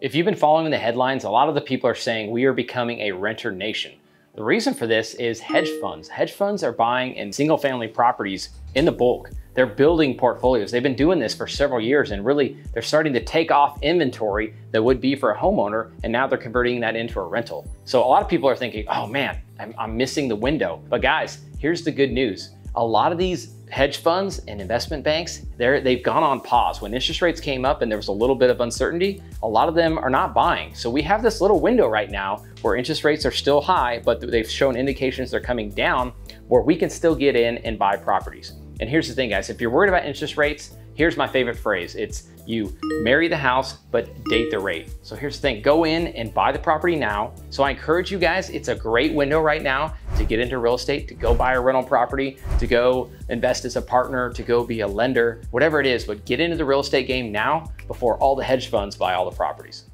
If you've been following the headlines, a lot of the people are saying we are becoming a renter nation. The reason for this is hedge funds. Hedge funds are buying in single family properties in the bulk. They're building portfolios. They've been doing this for several years and really they're starting to take off inventory that would be for a homeowner and now they're converting that into a rental. So a lot of people are thinking, oh man, I'm, I'm missing the window. But guys, here's the good news. A lot of these hedge funds and investment banks, they've gone on pause. When interest rates came up and there was a little bit of uncertainty, a lot of them are not buying. So we have this little window right now where interest rates are still high, but they've shown indications they're coming down where we can still get in and buy properties. And here's the thing, guys, if you're worried about interest rates, here's my favorite phrase. It's you marry the house, but date the rate. So here's the thing, go in and buy the property now. So I encourage you guys, it's a great window right now to get into real estate, to go buy a rental property, to go invest as a partner, to go be a lender, whatever it is, but get into the real estate game now before all the hedge funds buy all the properties.